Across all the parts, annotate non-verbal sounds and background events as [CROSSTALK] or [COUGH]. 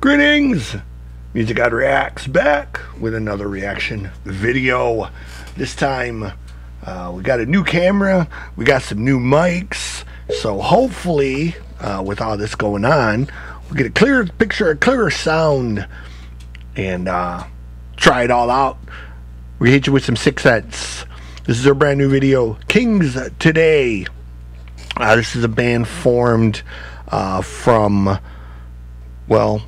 Greetings! Music God Reacts back with another reaction video. This time uh, we got a new camera, we got some new mics, so hopefully uh, with all this going on, we'll get a clearer picture, a clearer sound, and uh, try it all out. We hit you with some Sicksense. This is our brand new video, Kings Today. Uh, this is a band formed uh, from, well,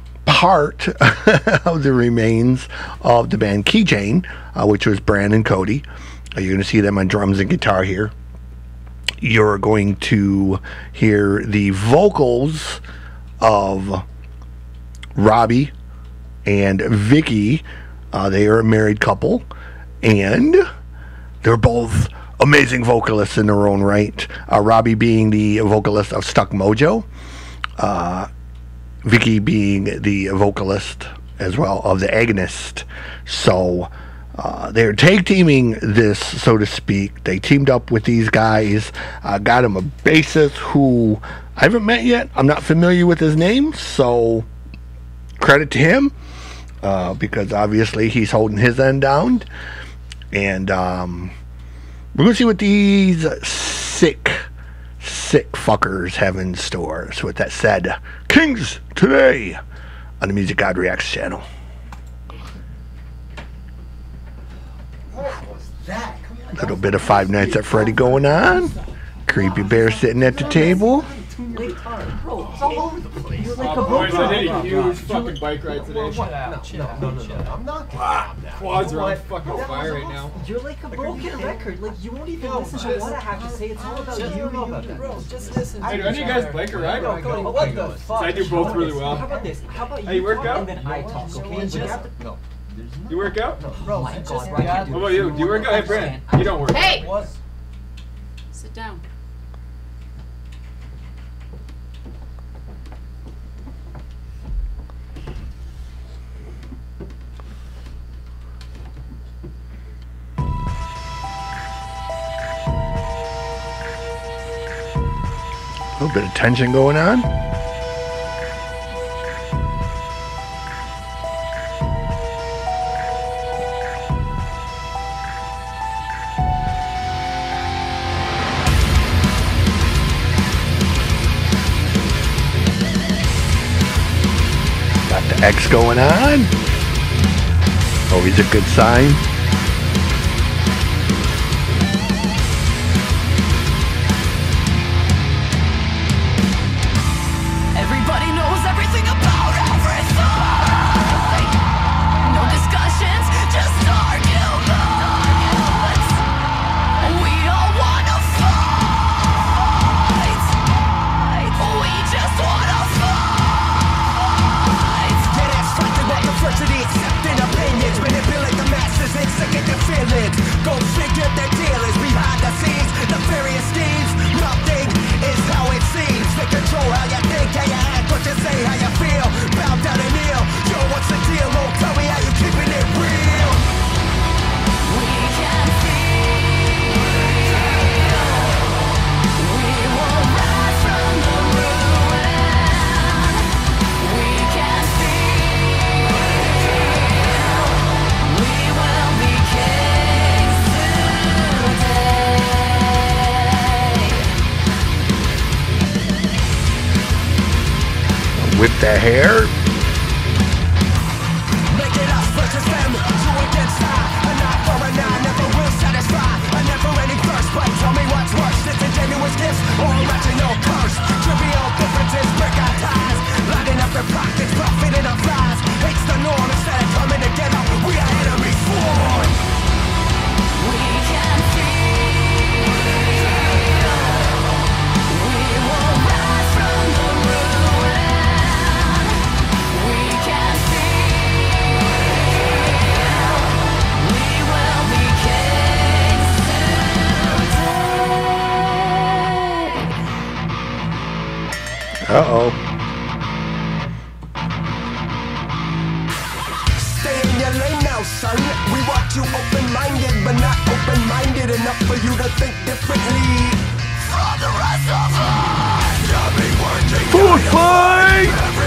part [LAUGHS] of the remains of the band Keychain, uh, which was Brandon Cody. Uh, you're going to see them on drums and guitar here. You're going to hear the vocals of Robbie and Vicky. Uh, they are a married couple, and they're both amazing vocalists in their own right. Uh, Robbie being the vocalist of Stuck Mojo, uh, Vicky being the vocalist as well of the Agonist. So uh, they're tag teaming this, so to speak. They teamed up with these guys, uh, got him a bassist who I haven't met yet. I'm not familiar with his name, so credit to him uh, because obviously he's holding his end down. And um, we're going to see what these sick sick fuckers have in store. So with that said, Kings today on the Music God Reacts channel. Little bit of Five Nights at Freddy going on. Creepy bear sitting at the table. Bro, it's all over the place. You're like a Boys, I did a huge fucking bike ride today. No, no, no, no, I'm not gonna. Ah, quads are on fucking fire right now. You're like a broken record. Like you won't even listen to what I have to say. It's all about you. you, you. Bro, just listen. Hey, do any of you guys bike or ride? What the fuck? I do both really well. How about this? How about Hey, you you work out? and then I talk, okay? Oh just- We No. You work out? Bro, Oh my just bro, I can't do What about you? Do you work out? Hey, Brandon, you don't work out. Hey! Sit down. A little bit of tension going on. Got the X going on. Always a good sign. With the hair. Today. Uh oh. Stay in your lane now, son. We want you open-minded, but not open-minded enough for you to think differently. From the rest of us, I've been working Food fight!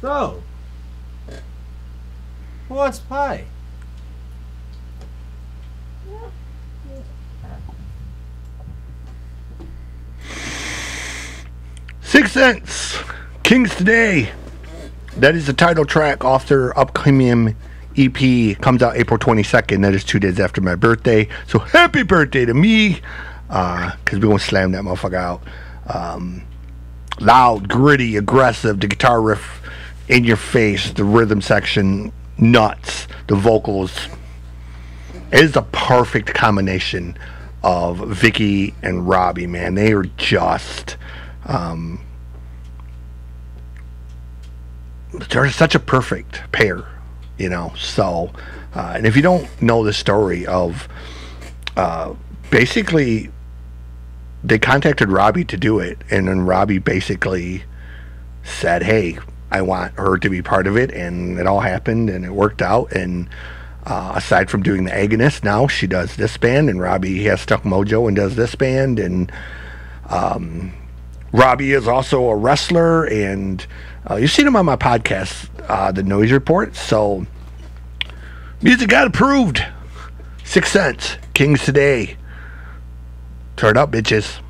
So, who wants pie? Sicksense, Kings Today. That is the title track off their upcoming EP. Comes out April 22nd. That is two days after my birthday. So happy birthday to me. Because we won't slam that motherfucker out. Um, loud, gritty, aggressive. The guitar riff in your face. The rhythm section, nuts. The vocals. It is a perfect combination of Vicky and Robbie, man. They are just. Um, they're such a perfect pair, you know. So, uh, and if you don't know the story of, uh, basically, they contacted Robbie to do it, and then Robbie basically said, "Hey, I want her to be part of it," and it all happened, and it worked out. And uh, aside from doing the agonist, now she does this band, and Robbie has Stuck Mojo and does this band, and um, Robbie is also a wrestler, and uh, you've seen him on my podcast, uh, The Noise Report. So, Music God approved. Sicksense. Kings today. Turn up, bitches.